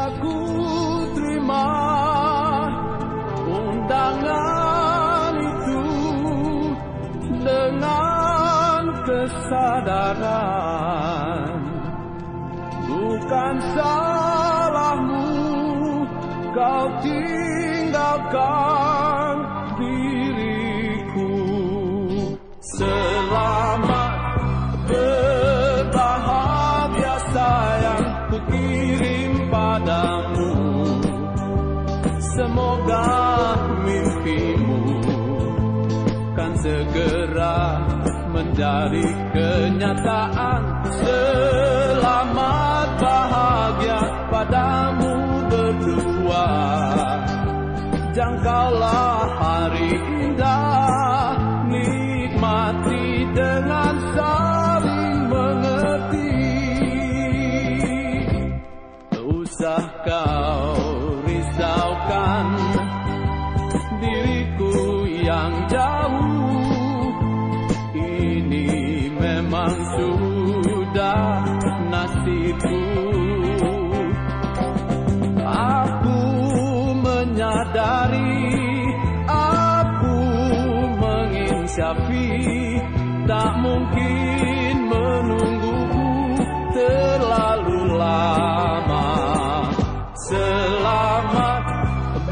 Bila ku terima undangan itu dengan kesadaran. Bukan salahmu kau tinggalkan diriku semoga mimpimu kan segera menjadi kenyataan. Selamat bahagia padamu berdua. Jangkaulah memang sudah nasibku. Aku menyadari Aku menginsyafi Tak mungkin menungguku terlalu lama. Selamat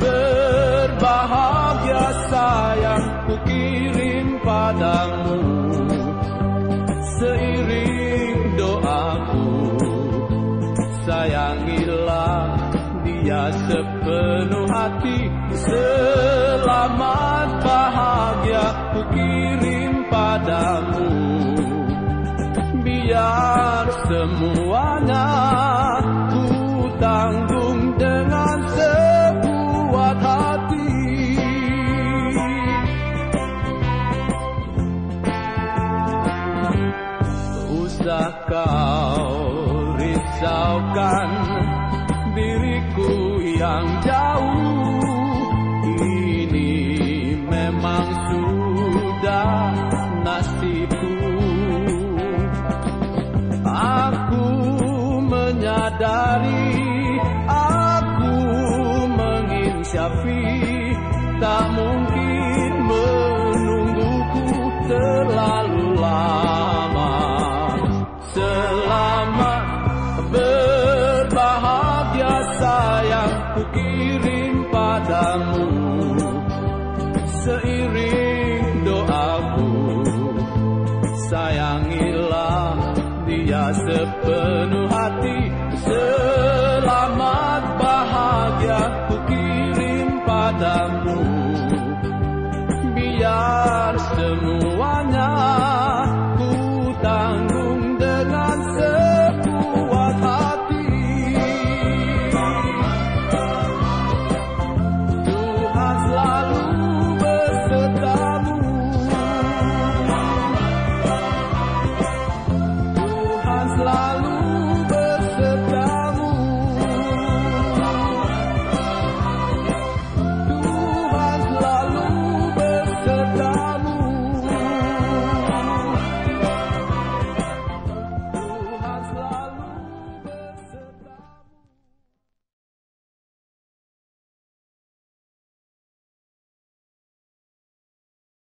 berbahagia sayang ku kirim dia sepenuh hati Selamat bahagia ku kirim padamu. Biar semuanya ku tanggung dengan sekuat hati. Usah yang jauh. Ini memang sudah nasibku. Aku menyadari Aku menginsyafi Tak kirim padamu. Seiring doaku sayangilah dia sepenuh hati. Selamat